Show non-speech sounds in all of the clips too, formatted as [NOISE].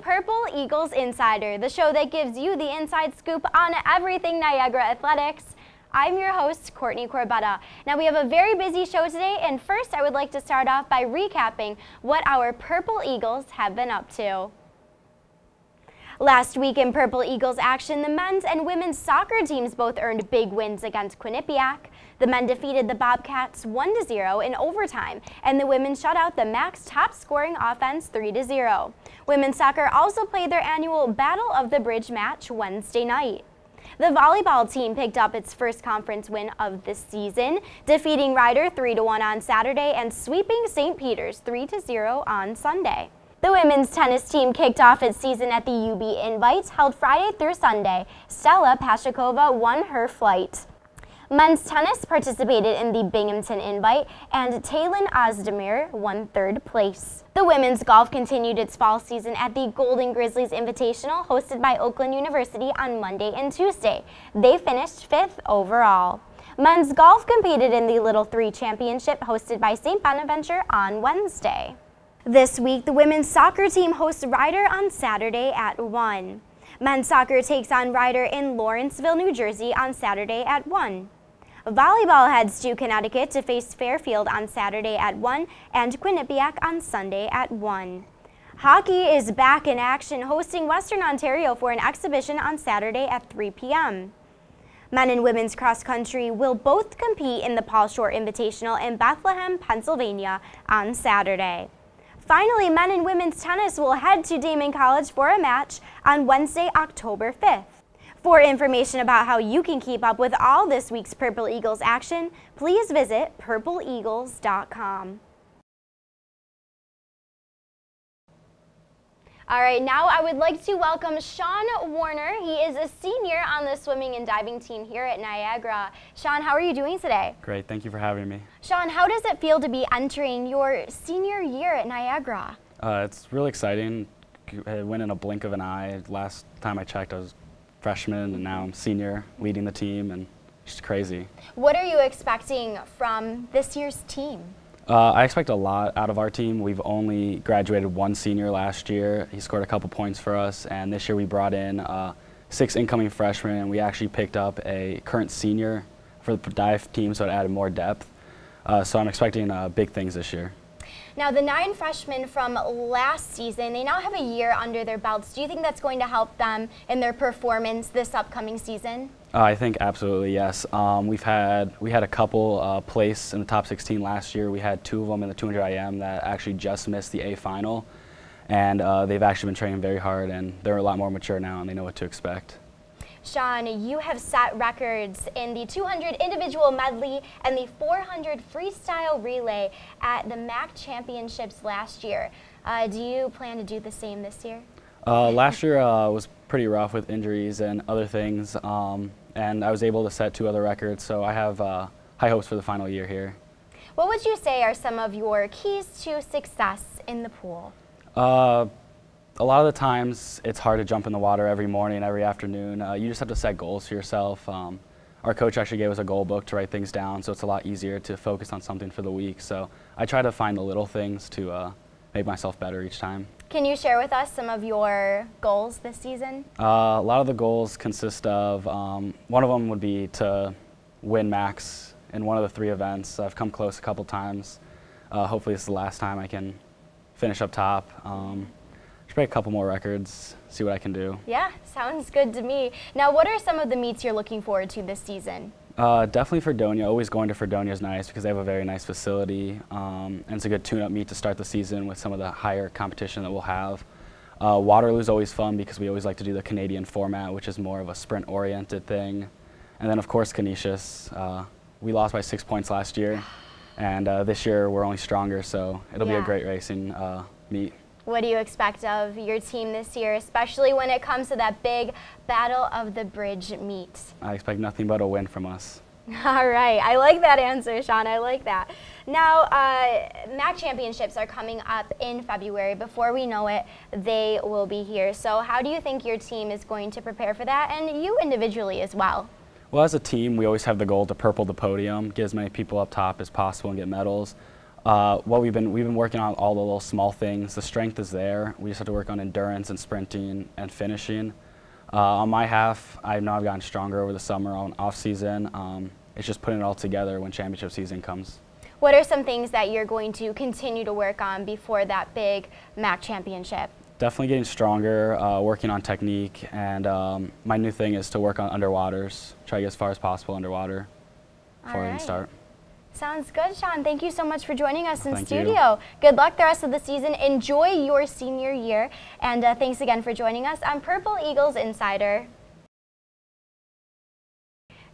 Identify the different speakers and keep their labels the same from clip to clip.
Speaker 1: Purple Eagles Insider, the show that gives you the inside scoop on everything Niagara Athletics. I'm your host, Courtney Corbetta. Now we have a very busy show today, and first I would like to start off by recapping what our Purple Eagles have been up to. Last week in Purple Eagles action, the men's and women's soccer teams both earned big wins against Quinnipiac. The men defeated the Bobcats 1-0 in overtime, and the women shut out the MAC's top-scoring offense 3-0. Women's soccer also played their annual Battle of the Bridge match Wednesday night. The volleyball team picked up its first conference win of the season, defeating Rider 3-1 on Saturday and sweeping St. Peter's 3-0 on Sunday. The women's tennis team kicked off its season at the UB Invite, held Friday through Sunday. Stella Pashikova won her flight. Men's tennis participated in the Binghamton Invite, and Taylin Ozdemir won third place. The women's golf continued its fall season at the Golden Grizzlies Invitational hosted by Oakland University on Monday and Tuesday. They finished fifth overall. Men's golf competed in the Little 3 Championship hosted by St. Bonaventure on Wednesday. This week, the women's soccer team hosts Rider on Saturday at 1. Men's soccer takes on Rider in Lawrenceville, New Jersey on Saturday at 1. Volleyball heads to Connecticut to face Fairfield on Saturday at 1 and Quinnipiac on Sunday at 1. Hockey is back in action, hosting Western Ontario for an exhibition on Saturday at 3 p.m. Men and women's cross country will both compete in the Paul Short Invitational in Bethlehem, Pennsylvania on Saturday. Finally, men and women's tennis will head to Daemen College for a match on Wednesday, October 5th. For information about how you can keep up with all this week's Purple Eagles action, please visit purpleeagles.com. All right, now I would like to welcome Shawn Warner. He is a senior on the swimming and diving team here at Niagara. Shawn, how are you doing today?
Speaker 2: Great, thank you for having me.
Speaker 1: Shawn, how does it feel to be entering your senior year at Niagara?
Speaker 2: Uh, it's really exciting. It went in a blink of an eye. Last time I checked, I was freshman, and now I'm senior, leading the team, and just crazy.
Speaker 1: What are you expecting from this year's team?
Speaker 2: Uh, I expect a lot out of our team. We've only graduated one senior last year. He scored a couple points for us, and this year we brought in uh, six incoming freshmen, and we actually picked up a current senior for the dive team, so it added more depth. Uh, so I'm expecting uh, big things this year.
Speaker 1: Now, the nine freshmen from last season, they now have a year under their belts. Do you think that's going to help them in their performance this upcoming season?
Speaker 2: Uh, I think absolutely yes. Um, we've had we had a couple uh, place in the top 16 last year. We had two of them in the 200 IM that actually just missed the A final, and uh, they've actually been training very hard, and they're a lot more mature now, and they know what to expect.
Speaker 1: Shawn, you have set records in the 200 individual medley and the 400 freestyle relay at the MAC championships last year. Uh, do you plan to do the same this year?
Speaker 2: Uh, last year uh, was pretty rough with injuries and other things, um, and I was able to set two other records, so I have uh, high hopes for the final year here.
Speaker 1: What would you say are some of your keys to success in the pool?
Speaker 2: A lot of the times it's hard to jump in the water every morning, every afternoon. Uh, you just have to set goals for yourself. Um, our coach actually gave us a goal book to write things down, so it's a lot easier to focus on something for the week. So I try to find the little things to uh, make myself better each time.
Speaker 1: Can you share with us some of your goals this season?
Speaker 2: Uh, a lot of the goals consist of, um, one of them would be to win MACs in one of the three events. I've come close a couple times. Uh, hopefully this is the last time I can finish up top. Um, break a couple more records, see what I can do.
Speaker 1: Yeah, sounds good to me. Now, what are some of the meets you're looking forward to this season?
Speaker 2: Uh, definitely Fredonia. Always going to Fredonia is nice because they have a very nice facility, um, and it's a good tune-up meet to start the season with some of the higher competition that we'll have. Uh, Waterloo is always fun because we always like to do the Canadian format, which is more of a sprint-oriented thing. And then, of course, Canisius. Uh, we lost by six points last year, [SIGHS] and uh, this year we're only stronger, so it'll
Speaker 1: yeah.
Speaker 2: be a great racing uh, meet.
Speaker 1: What do you expect of your team this year, especially when it comes to that big Battle of the Bridge meet?
Speaker 2: I expect nothing but a win from us. [LAUGHS]
Speaker 1: All right, I like that answer, Shawn. I like that. Now, uh, MAC championships are coming up in February. Before we know it, they will be here. So, how do you think your team is going to prepare for that, and you individually as well?
Speaker 2: Well, as a team, we always have the goal to purple the podium, get as many people up top as possible, and get medals. Uh, what we've been we've been working on all the little small things. The strength is there. We just have to work on endurance and sprinting and finishing. Uh, on my half, I know I've gotten stronger over the summer on off season. Um, it's just putting it all together when championship season comes.
Speaker 1: What are some things that you're going to continue to work on before that big MAC championship?
Speaker 2: Definitely getting stronger, uh, working on technique, and um, my new thing is to work on underwaters. Try to get as far as possible underwater before
Speaker 1: right.
Speaker 2: we start.
Speaker 1: Sounds good, Shawn. Thank you so much for joining us in
Speaker 2: Thank
Speaker 1: studio.
Speaker 2: You.
Speaker 1: Good luck the rest of the season. Enjoy your senior year. And uh, thanks again for joining us on Purple Eagles Insider.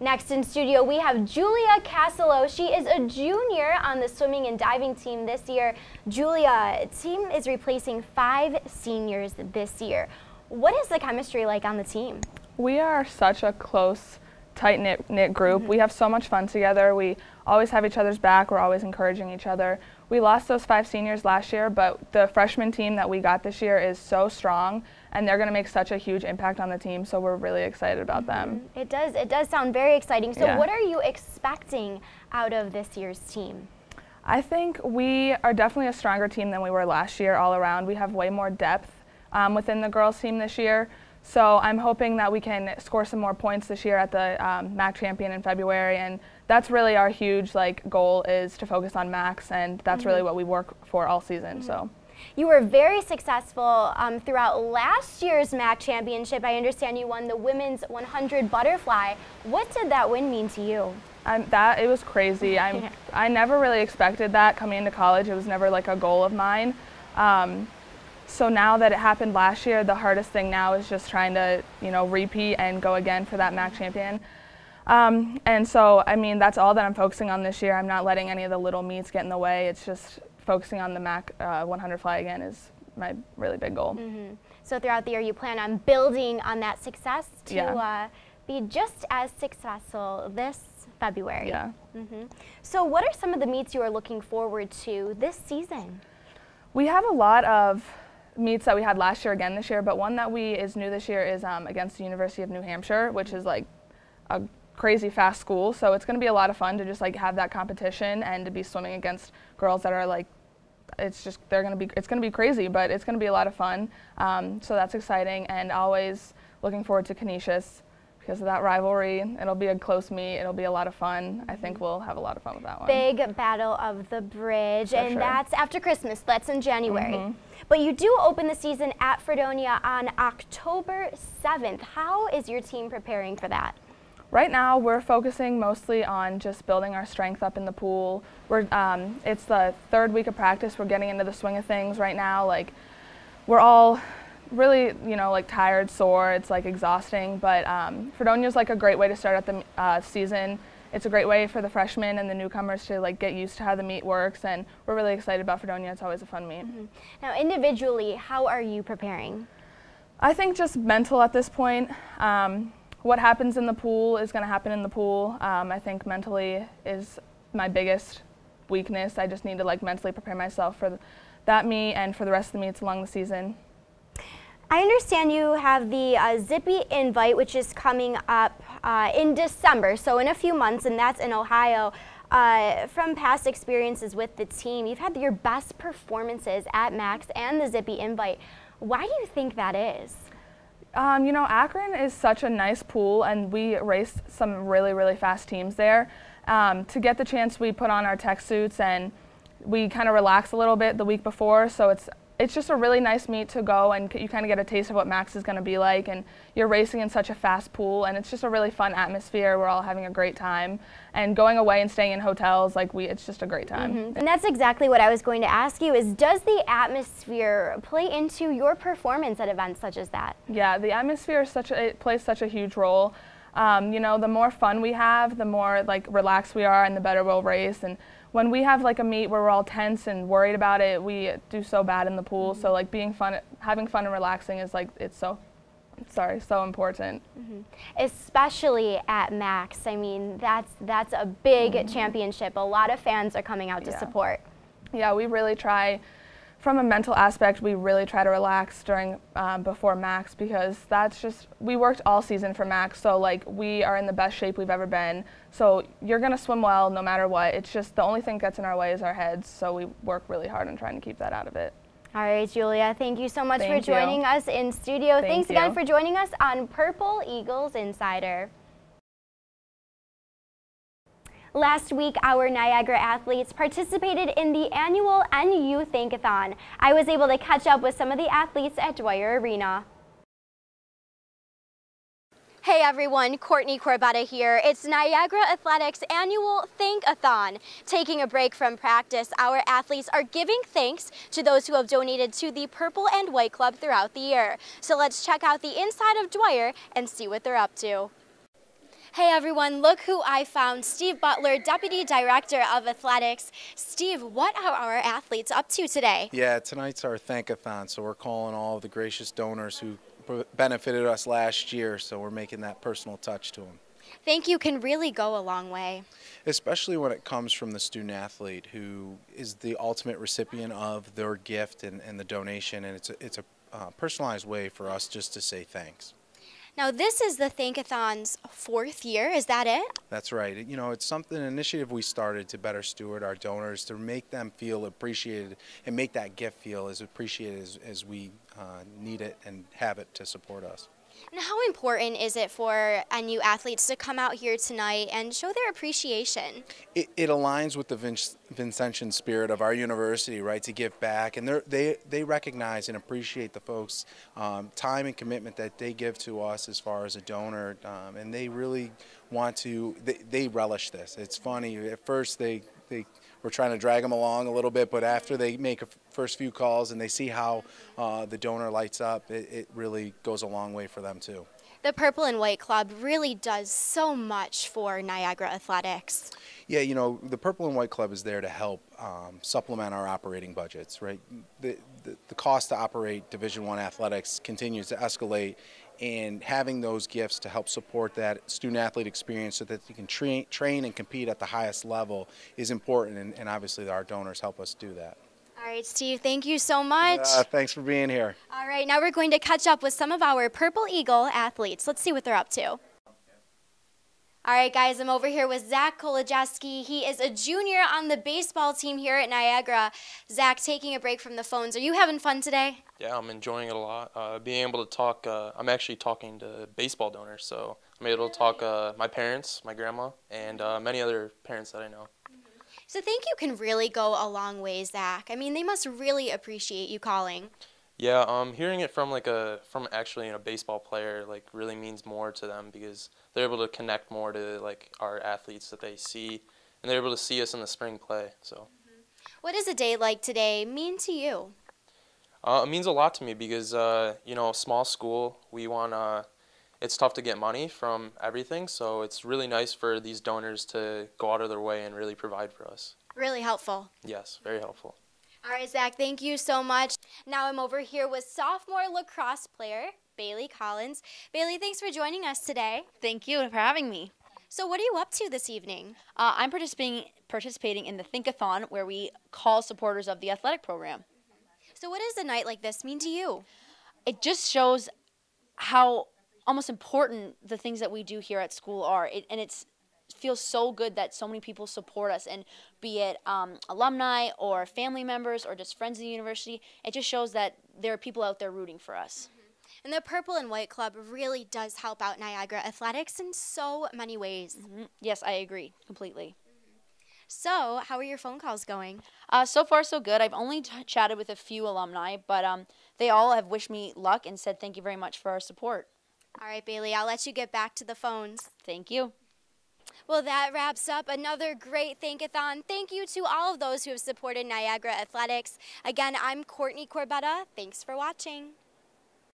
Speaker 1: Next in studio, we have Julia Casolo. She is a junior on the swimming and diving team this year. Julia, team is replacing five seniors this year. What is the chemistry like on the team?
Speaker 3: We are such a close, tight knit knit group. Mm -hmm. We have so much fun together. We always have each other's back. We're always encouraging each other. We lost those five seniors last year, but the freshman team that we got this year is so strong and they're going to make such a huge impact on the team. So we're really excited about mm -hmm. them.
Speaker 1: It does. It does sound very exciting. So
Speaker 3: yeah.
Speaker 1: what are you expecting out of this year's team?
Speaker 3: I think we are definitely a stronger team than we were last year all around. We have way more depth um, within the girls team this year. So I'm hoping that we can score some more points this year at the um, MAC champion in February, and that's really our huge like goal is to focus on MACs, and that's mm -hmm. really what we work for all season. Mm -hmm. So.
Speaker 1: You were very successful um, throughout last year's MAC championship. I understand you won the women's 100 butterfly. What did that win mean to you?
Speaker 3: That it was crazy. I'm, [LAUGHS] I never really expected that coming into college. It was never like a goal of mine. Um, so now that it happened last year, the hardest thing now is just trying to, you know, repeat and go again for that MAC champion. Um, and so, I mean, that's all that I'm focusing on this year. I'm not letting any of the little meets get in the way. It's just focusing on the MAC uh, 100 fly again is my really big goal. Mm -hmm.
Speaker 1: So throughout the year, you plan on building on that success to
Speaker 3: yeah.
Speaker 1: uh, be just as successful this February.
Speaker 3: Yeah.
Speaker 1: Mm -hmm. So what are some of the meets you are looking forward to this season?
Speaker 3: We have a lot of meets that we had last year again this year, but one that we is new this year is um, against the University of New Hampshire, which is like a crazy fast school. So it's going to be a lot of fun to just like have that competition and to be swimming against girls that are like, it's just they're going to be it's going to be crazy, but it's going to be a lot of fun. Um, so that's exciting and always looking forward to Canisius because of that rivalry. It'll be a close meet. It'll be a lot of fun. I think we'll have a lot of fun with that one.
Speaker 1: Big Battle of the Bridge,
Speaker 3: For
Speaker 1: and
Speaker 3: sure.
Speaker 1: that's after Christmas. That's in January.
Speaker 3: Mm -hmm.
Speaker 1: But you do open the season at Fredonia on October 7th. How is your team preparing for that?
Speaker 3: Right now, we're focusing mostly on just building our strength up in the pool. We're, um, it's the third week of practice. We're getting into the swing of things right now. Like, we're all really, you know, like tired, sore. It's like exhausting. But um, Fredonia is like a great way to start out the uh, season. It's a great way for the freshmen and the newcomers to like get used to how the meet works. And we're really excited about Fredonia. It's always a fun meet. Mm -hmm.
Speaker 1: Now, individually, how are you preparing?
Speaker 3: I think just mental at this point. Um, what happens in the pool is going to happen in the pool. Um, I think mentally is my biggest weakness. I just need to like mentally prepare myself for that meet and for the rest of the meets along the season.
Speaker 1: I understand you have the uh, Zippy Invite, which is coming up uh, in December, so in a few months, and that's in Ohio. Uh, from past experiences with the team, you've had your best performances at MACs and the Zippy Invite. Why do you think that is?
Speaker 3: Um, you know, Akron is such a nice pool, and we raced some really, really fast teams there. Um, to get the chance, we put on our tech suits and we kind of relax a little bit the week before, so it's it's just a really nice meet to go and you kind of get a taste of what MACs is going to be like and you're racing in such a fast pool and it's just a really fun atmosphere. We're all having a great time. And going away and staying in hotels like we it's just a great time.
Speaker 1: Mm -hmm. and that's exactly what i was going to ask you is does the atmosphere play into your performance at events such as that?
Speaker 3: Yeah the atmosphere is such a, it plays such a huge role um, you know the more fun we have the more like relaxed we are and the better we'll race and when we have like a meet where we're all tense and worried about it, we do so bad in the pool. Mm -hmm. So like being fun, having fun and relaxing is like it's so, sorry, so important.
Speaker 1: Mm -hmm. Especially at MACs. I mean, that's that's a big mm -hmm. championship. A lot of fans are coming out to
Speaker 3: yeah.
Speaker 1: support.
Speaker 3: Yeah, we really try from a mental aspect, we really try to relax during um, before MACs because that's just we worked all season for MACs, so like we are in the best shape we've ever been. So you're gonna swim well no matter what. It's just the only thing that gets in our way is our heads, so we work really hard on trying to keep that out of it.
Speaker 1: All right, Julia, thank you so much
Speaker 3: Thank
Speaker 1: for joining
Speaker 3: you.
Speaker 1: us in studio.
Speaker 3: Thank
Speaker 1: Thanks again for joining us on Purple Eagles Insider. Last week, our Niagara athletes participated in the annual NU Thankathon. I was able to catch up with some of the athletes at Dwyer Arena. Hey everyone, Courtney Corbetta here. It's Niagara Athletics annual Thankathon. Taking a break from practice, our athletes are giving thanks to those who have donated to the Purple and White Club throughout the year. So let's check out the inside of Dwyer and see what they're up to. Hey everyone, look who I found. Steve Butler, Deputy Director of Athletics. Steve, what are our athletes up to today?
Speaker 4: Yeah, tonight's our thankathon, so we're calling all the gracious donors who benefited us last year, so we're making that personal touch to them.
Speaker 1: Thank you can really go a long way.
Speaker 4: Especially when it comes from the student athlete who is the ultimate recipient of their gift and, and the donation, and it's a, it's a uh, personalized way for us just to say thanks.
Speaker 1: Now this is the Thankathon's fourth year, is that it?
Speaker 4: That's right. You know, it's something, an initiative we started to better steward our donors, to make them feel appreciated and make that gift feel as appreciated as, as we uh, need it and have it to support us.
Speaker 1: And how important is it for NU athletes to come out here tonight and show their appreciation?
Speaker 4: It, it aligns with the Vin- Vincentian spirit of our university, right, to give back. And they, they recognize and appreciate the folks' um, time and commitment that they give to us as far as a donor. Um, and they really want to, they, they relish this. It's funny, at first they, they we're trying to drag them along a little bit, but after they make a first few calls and they see how uh, the donor lights up, it, it really goes a long way for them too.
Speaker 1: The Purple and White Club really does so much for Niagara athletics.
Speaker 4: Yeah, you know, the Purple and White Club is there to help um, supplement our operating budgets, right? The, the, the cost to operate Division One athletics continues to escalate, and having those gifts to help support that student athlete experience so that they can train, train and compete at the highest level is important, and, and obviously our donors help us do that.
Speaker 1: All right, Steve, thank you so much.
Speaker 4: Uh, thanks for being here.
Speaker 1: All right, now we're going to catch up with some of our Purple Eagle athletes. Let's see what they're up to. All right, guys, I'm over here with Zach Kolodziewski. He is a junior on the baseball team here at Niagara. Zach, taking a break from the phones. Are you having fun today?
Speaker 5: Yeah, I'm enjoying it a lot. Uh, being able to talk, uh, I'm actually talking to baseball donors, so I'm able to talk uh, my parents, my grandma, and uh, many other parents that I know.
Speaker 1: So thank you can really go a long way, Zach. I mean, they must really appreciate you calling.
Speaker 5: Yeah, um, hearing it from like a from actually a baseball player like really means more to them because they're able to connect more to like our athletes that they see, and they're able to see us in the spring play. So
Speaker 1: What does a day like today mean to you?
Speaker 5: uh, it means a lot to me because uh, you know, small school, we want uh, it's tough to get money from everything, so it's really nice for these donors to go out of their way and really provide for us.
Speaker 1: Really helpful.
Speaker 5: Yes, very helpful.
Speaker 1: All right, Zach, thank you so much. Now I'm over here with sophomore lacrosse player Bailey Collins. Bailey, thanks for joining us today.
Speaker 6: Thank you for having me.
Speaker 1: So, what are you up to this evening?
Speaker 6: Uh, I'm participating participating in the Thankathon, where we call supporters of the athletic program.
Speaker 1: So, what does a night like this mean to you?
Speaker 6: It just shows how almost important the things that we do here at school are, it, and it's feels so good that so many people support us, and be it um, alumni or family members or just friends of the university, it just shows that there are people out there rooting for us.
Speaker 1: And the Purple and White Club really does help out Niagara athletics in so many ways.
Speaker 6: Mhm. Yes, I agree completely.
Speaker 1: So, how are your phone calls going?
Speaker 6: Uh, so far, so good. I've only chatted with a few alumni, but um, they all have wished me luck and said thank you very much for our support.
Speaker 1: All right, Bailey, I'll let you get back to the phones.
Speaker 6: Thank you.
Speaker 1: Well, that wraps up another great Thankathon. Thank you to all of those who have supported Niagara Athletics. Again, I'm Courtney Corbetta. Thanks for watching.